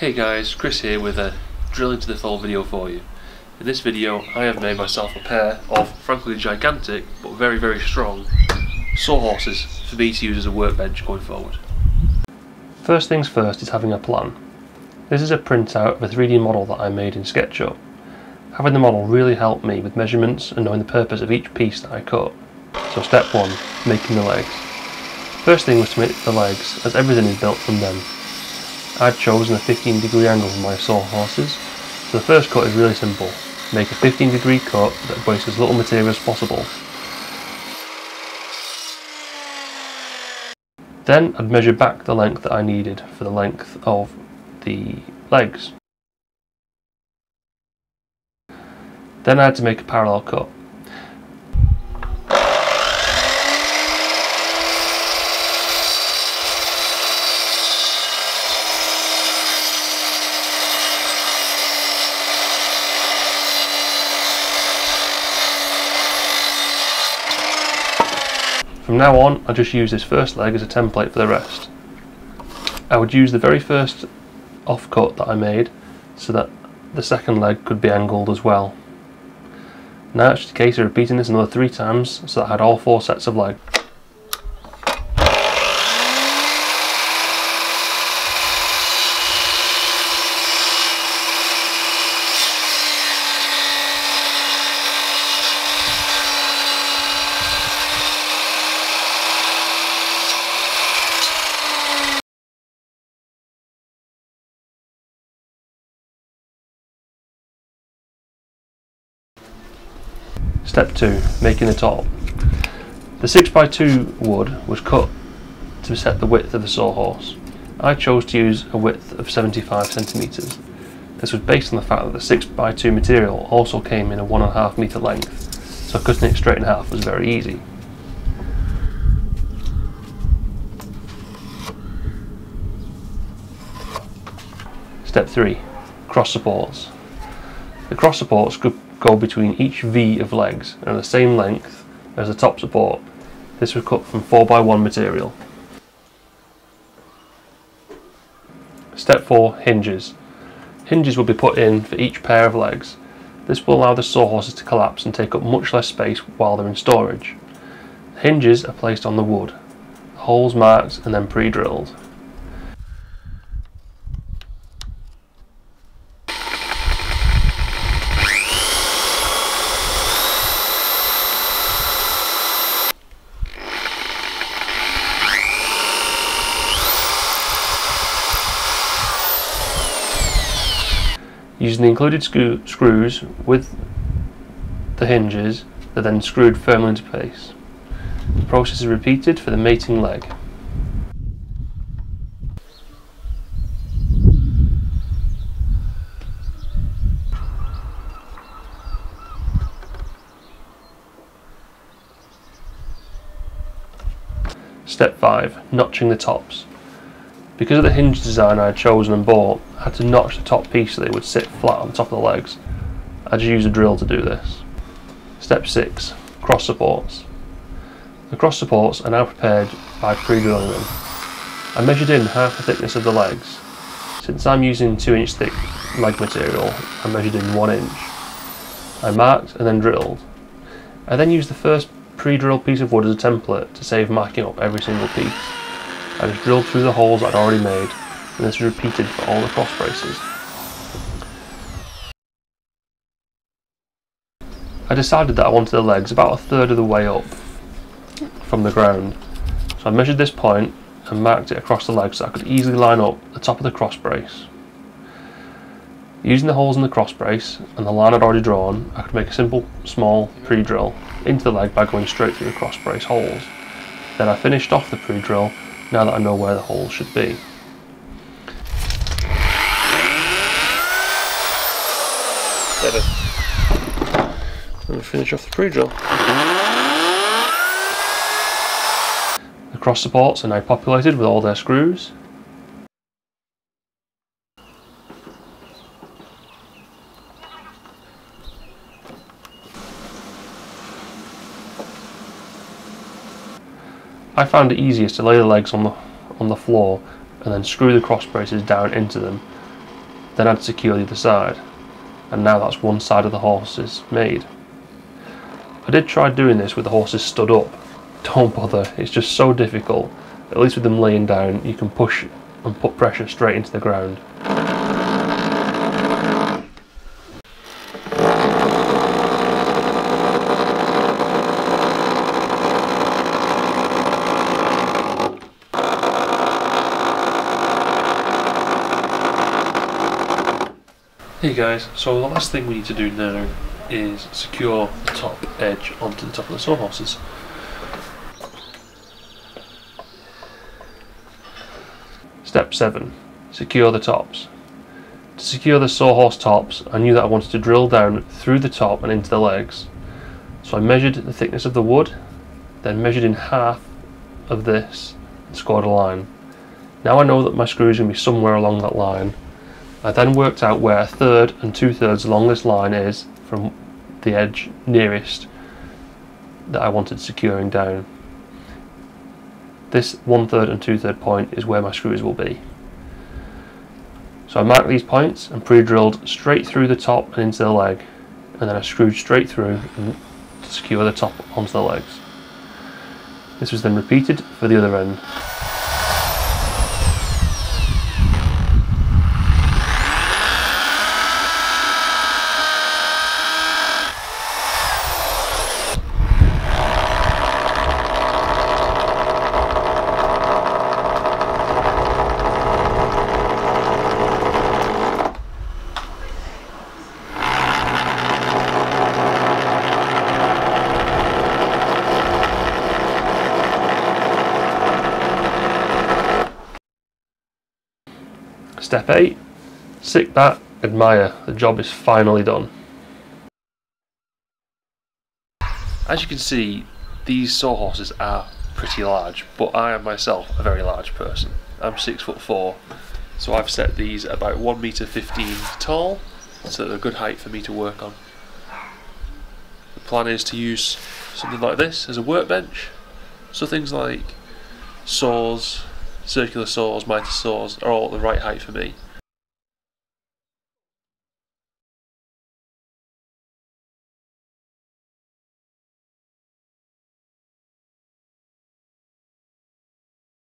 Hey guys, Chris here with a drill into the fold video for you. In this video I have made myself a pair of frankly gigantic but very very strong sawhorses for me to use as a workbench going forward. First things first is having a plan. This is a printout of a 3D model that I made in SketchUp. Having the model really helped me with measurements and knowing the purpose of each piece that I cut. So step one, making the legs. First thing was to make the legs as everything is built from them. I'd chosen a 15 degree angle for my sawhorses, so the first cut is really simple. Make a 15 degree cut that wastes as little material as possible. Then I'd measure back the length that I needed for the length of the legs. Then I had to make a parallel cut. From now on, I just use this first leg as a template for the rest. I would use the very first offcut that I made so that the second leg could be angled as well. Now it's just a case of repeating this another three times so that I had all four sets of legs. Step 2. Making the top. The 6x2 wood was cut to set the width of the sawhorse. I chose to use a width of 75 centimetres. This was based on the fact that the 6x2 material also came in a 1.5 metre length, so cutting it straight in half was very easy. Step 3. Cross supports. The cross supports could go between each V of legs and are the same length as the top support. This was cut from 4x1 material. Step 4 Hinges. Hinges will be put in for each pair of legs. This will allow the sawhorses to collapse and take up much less space while they're in storage. The hinges are placed on the wood, holes marked and then pre-drilled. Using the included screws with the hinges, they're then screwed firmly into place. The process is repeated for the mating leg. Step 5. Notching the tops. Because of the hinge design I had chosen and bought, I had to notch the top piece so that it would sit flat on top of the legs. I just used a drill to do this. Step 6. Cross supports. The cross supports are now prepared by pre-drilling them. I measured in half the thickness of the legs. Since I'm using 2 inch thick leg material, I measured in 1 inch. I marked and then drilled. I then used the first pre-drilled piece of wood as a template to save marking up every single piece. I just drilled through the holes I'd already made, and this is repeated for all the cross braces. I decided that I wanted the legs about a third of the way up from the ground, so I measured this point and marked it across the legs so I could easily line up the top of the cross brace. Using the holes in the cross brace and the line I'd already drawn, I could make a simple, small pre-drill into the leg by going straight through the cross brace holes. Then I finished off the pre-drill now that I know where the hole should be. Better. finish off the pre-drill. The cross supports are now populated with all their screws. I found it easiest to lay the legs on the on the floor and then screw the cross braces down into them Then I'd secure the other side. And now that's one side of the horses made. I did try doing this with the horses stood up. Don't bother, it's just so difficult. At least with them laying down, you can push and put pressure straight into the ground. Hey guys, so the last thing we need to do now is secure the top edge onto the top of the sawhorses. Step 7. Secure the tops. To secure the sawhorse tops, I knew that I wanted to drill down through the top and into the legs. So I measured the thickness of the wood, then measured in half of this and scored a line. Now I know that my screw is going to be somewhere along that line I then worked out where a third and two thirds along this line is from the edge nearest that I wanted securing down. This one third and two third point is where my screws will be. So I marked these points and pre-drilled straight through the top and into the leg and then I screwed straight through and to secure the top onto the legs. This was then repeated for the other end. Step 8. Sit back, admire, the job is finally done. As you can see, these sawhorses are pretty large, but I am myself a very large person. I'm six foot four, so I've set these about one meter fifteen tall, so they're a good height for me to work on. The plan is to use something like this as a workbench, so things like saws, circular saws, miter saws are all at the right height for me.